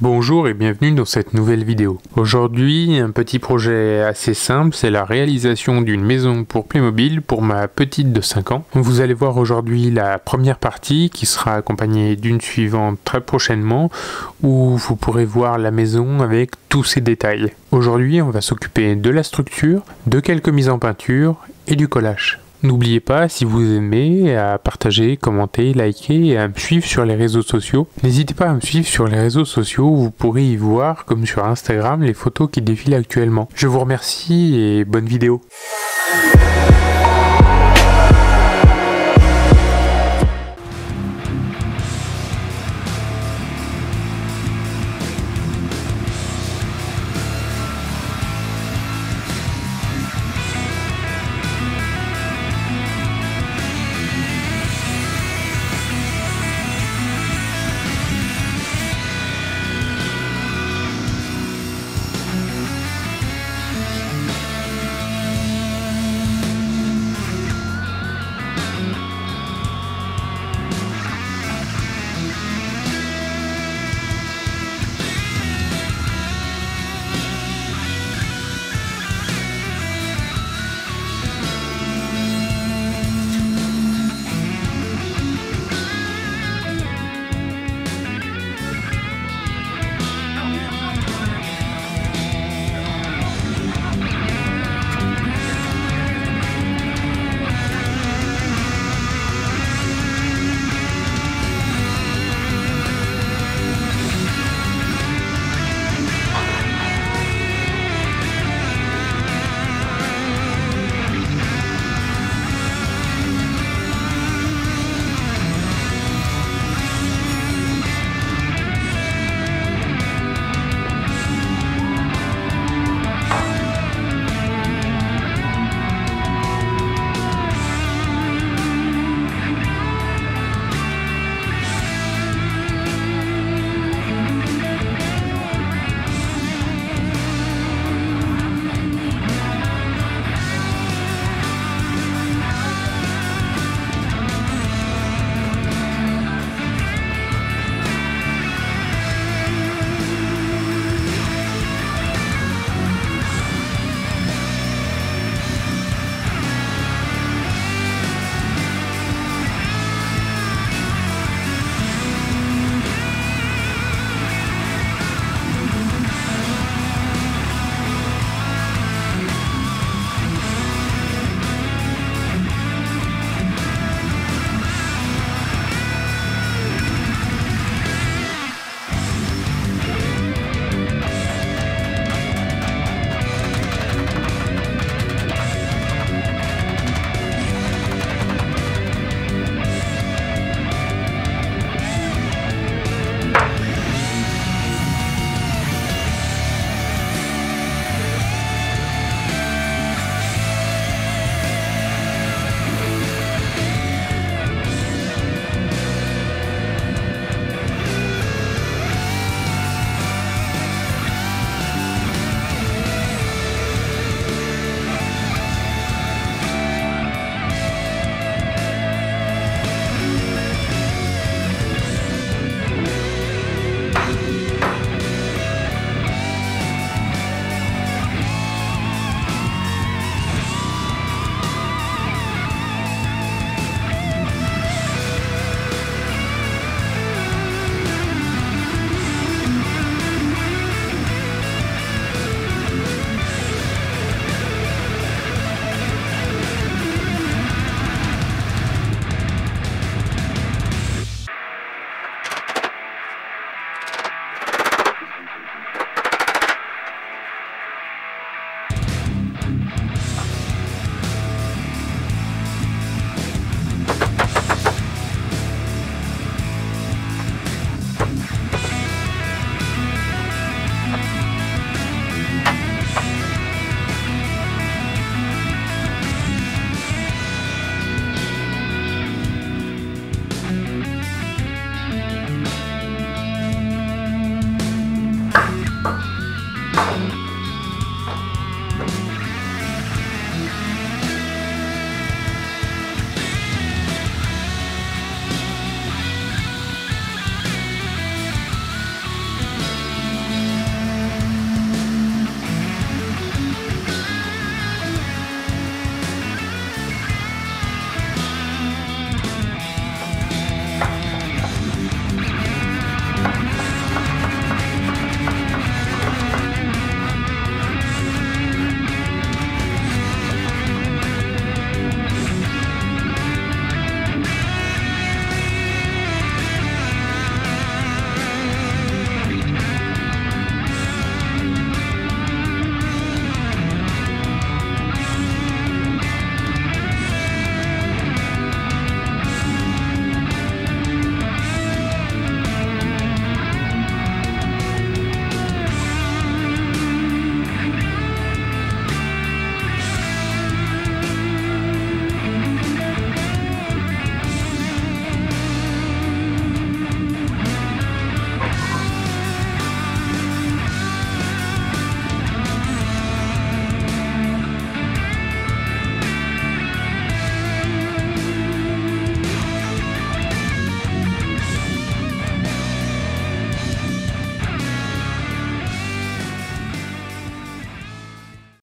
Bonjour et bienvenue dans cette nouvelle vidéo. Aujourd'hui, un petit projet assez simple, c'est la réalisation d'une maison pour Playmobil pour ma petite de 5 ans. Vous allez voir aujourd'hui la première partie qui sera accompagnée d'une suivante très prochainement où vous pourrez voir la maison avec tous ses détails. Aujourd'hui, on va s'occuper de la structure, de quelques mises en peinture et du collage. N'oubliez pas, si vous aimez, à partager, commenter, liker et à me suivre sur les réseaux sociaux. N'hésitez pas à me suivre sur les réseaux sociaux, vous pourrez y voir, comme sur Instagram, les photos qui défilent actuellement. Je vous remercie et bonne vidéo.